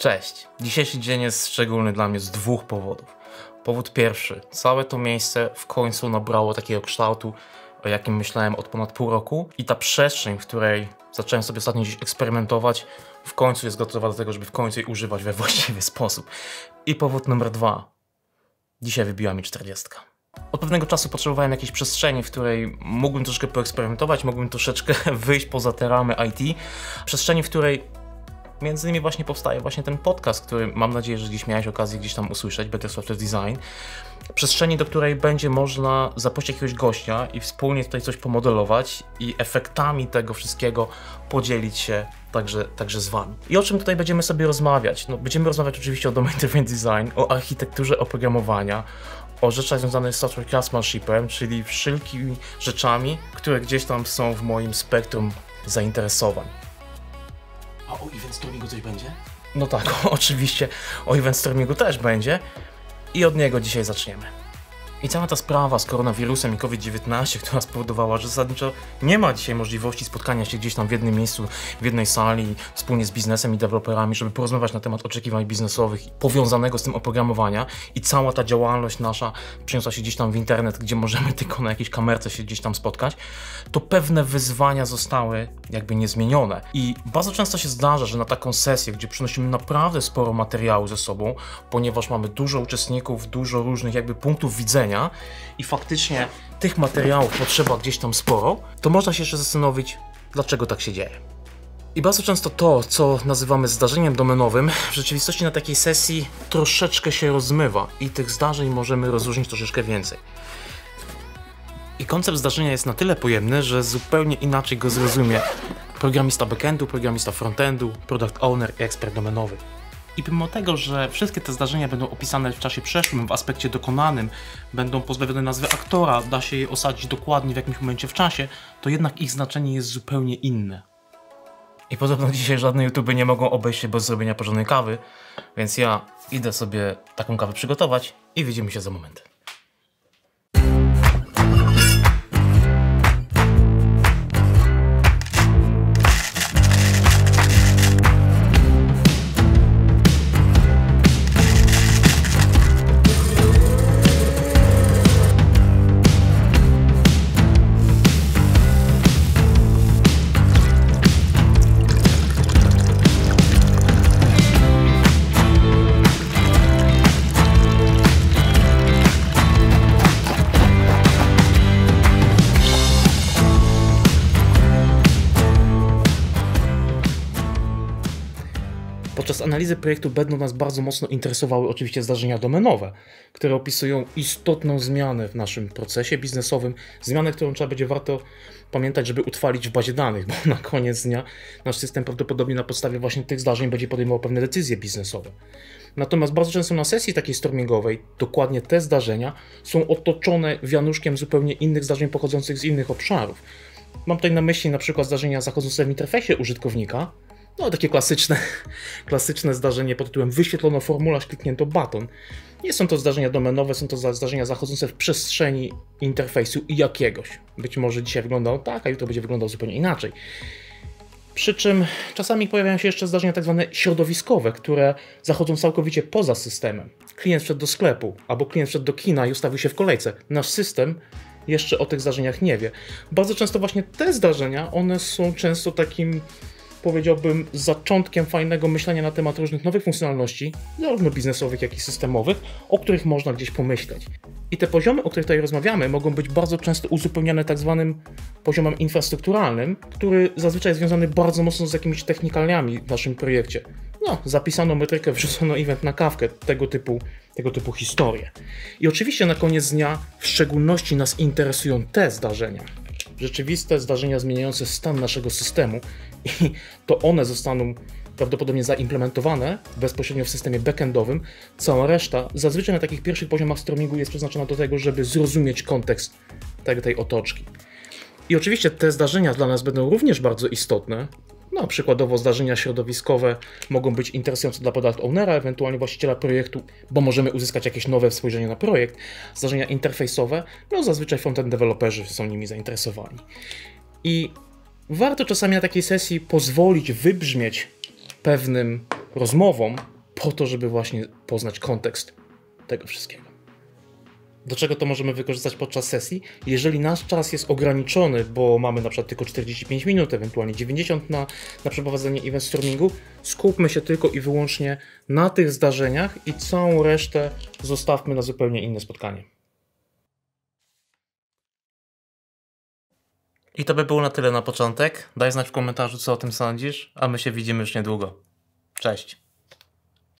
Cześć. Dzisiejszy dzień jest szczególny dla mnie z dwóch powodów. Powód pierwszy. Całe to miejsce w końcu nabrało takiego kształtu, o jakim myślałem od ponad pół roku i ta przestrzeń, w której zacząłem sobie ostatnio eksperymentować, w końcu jest gotowa do tego, żeby w końcu jej używać we właściwy sposób. I powód numer dwa. Dzisiaj wybiła mi 40. Od pewnego czasu potrzebowałem jakiejś przestrzeni, w której mógłbym troszeczkę poeksperymentować, mógłbym troszeczkę wyjść poza te ramy IT. Przestrzeni, w której między innymi właśnie powstaje właśnie ten podcast, który mam nadzieję, że dziś miałeś okazję gdzieś tam usłyszeć, Better Software Design. Przestrzeni, do której będzie można zaprosić jakiegoś gościa i wspólnie tutaj coś pomodelować i efektami tego wszystkiego podzielić się także, także z Wami. I o czym tutaj będziemy sobie rozmawiać? No, będziemy rozmawiać oczywiście o Domain Driven Design, o architekturze oprogramowania, o rzeczach związanych z software craftsmanshipem, czyli wszelkimi rzeczami, które gdzieś tam są w moim spektrum zainteresowań. O event stormingu coś będzie? No tak, oczywiście o event streamingu też będzie i od niego dzisiaj zaczniemy. I cała ta sprawa z koronawirusem i COVID-19, która spowodowała, że zasadniczo nie ma dzisiaj możliwości spotkania się gdzieś tam w jednym miejscu, w jednej sali, wspólnie z biznesem i deweloperami, żeby porozmawiać na temat oczekiwań biznesowych powiązanego z tym oprogramowania i cała ta działalność nasza przeniosła się gdzieś tam w internet, gdzie możemy tylko na jakiejś kamerce się gdzieś tam spotkać, to pewne wyzwania zostały jakby niezmienione. I bardzo często się zdarza, że na taką sesję, gdzie przynosimy naprawdę sporo materiału ze sobą, ponieważ mamy dużo uczestników, dużo różnych jakby punktów widzenia, i faktycznie tych materiałów potrzeba gdzieś tam sporo, to można się jeszcze zastanowić, dlaczego tak się dzieje. I bardzo często to, co nazywamy zdarzeniem domenowym, w rzeczywistości na takiej sesji troszeczkę się rozmywa i tych zdarzeń możemy rozróżnić troszeczkę więcej. I koncept zdarzenia jest na tyle pojemny, że zupełnie inaczej go zrozumie programista backendu, programista frontendu, product owner i ekspert domenowy. I pomimo tego, że wszystkie te zdarzenia będą opisane w czasie przeszłym, w aspekcie dokonanym, będą pozbawione nazwy aktora, da się je osadzić dokładnie w jakimś momencie w czasie, to jednak ich znaczenie jest zupełnie inne. I podobno dzisiaj żadne YouTube nie mogą obejść się bez zrobienia porządnej kawy, więc ja idę sobie taką kawę przygotować i widzimy się za moment. Podczas analizy projektu będą nas bardzo mocno interesowały oczywiście zdarzenia domenowe, które opisują istotną zmianę w naszym procesie biznesowym, zmianę, którą trzeba będzie warto pamiętać, żeby utrwalić w bazie danych, bo na koniec dnia nasz system prawdopodobnie na podstawie właśnie tych zdarzeń będzie podejmował pewne decyzje biznesowe. Natomiast bardzo często na sesji takiej stormingowej dokładnie te zdarzenia są otoczone wianuszkiem zupełnie innych zdarzeń pochodzących z innych obszarów. Mam tutaj na myśli na przykład zdarzenia zachodzące w interfejsie użytkownika, no, takie klasyczne, klasyczne zdarzenie pod tytułem wyświetlono formularz, kliknięto baton. Nie są to zdarzenia domenowe, są to zdarzenia zachodzące w przestrzeni interfejsu jakiegoś. Być może dzisiaj wyglądał tak, a jutro będzie wyglądał zupełnie inaczej. Przy czym czasami pojawiają się jeszcze zdarzenia tak zwane środowiskowe, które zachodzą całkowicie poza systemem. Klient wszedł do sklepu, albo klient wszedł do kina i ustawił się w kolejce. Nasz system jeszcze o tych zdarzeniach nie wie. Bardzo często właśnie te zdarzenia, one są często takim powiedziałbym, zaczątkiem fajnego myślenia na temat różnych nowych funkcjonalności, zarówno biznesowych, jak i systemowych, o których można gdzieś pomyśleć. I te poziomy, o których tutaj rozmawiamy, mogą być bardzo często uzupełniane tak zwanym poziomem infrastrukturalnym, który zazwyczaj jest związany bardzo mocno z jakimiś technikalniami w naszym projekcie. No, zapisano metrykę, wrzucono event na kawkę, tego typu, tego typu historie. I oczywiście na koniec dnia w szczególności nas interesują te zdarzenia, rzeczywiste zdarzenia zmieniające stan naszego systemu i to one zostaną prawdopodobnie zaimplementowane bezpośrednio w systemie backendowym. Cała reszta zazwyczaj na takich pierwszych poziomach streamingu jest przeznaczona do tego, żeby zrozumieć kontekst tej, tej otoczki. I oczywiście te zdarzenia dla nas będą również bardzo istotne, no, przykładowo zdarzenia środowiskowe mogą być interesujące dla product ownera, ewentualnie właściciela projektu, bo możemy uzyskać jakieś nowe spojrzenie na projekt. Zdarzenia interfejsowe, no zazwyczaj frontend deweloperzy są nimi zainteresowani. I warto czasami na takiej sesji pozwolić wybrzmieć pewnym rozmową po to, żeby właśnie poznać kontekst tego wszystkiego. Do czego to możemy wykorzystać podczas sesji? Jeżeli nasz czas jest ograniczony, bo mamy na przykład tylko 45 minut, ewentualnie 90 na, na przeprowadzenie event stormingu, skupmy się tylko i wyłącznie na tych zdarzeniach i całą resztę zostawmy na zupełnie inne spotkanie. I to by było na tyle na początek. Daj znać w komentarzu, co o tym sądzisz, a my się widzimy już niedługo. Cześć.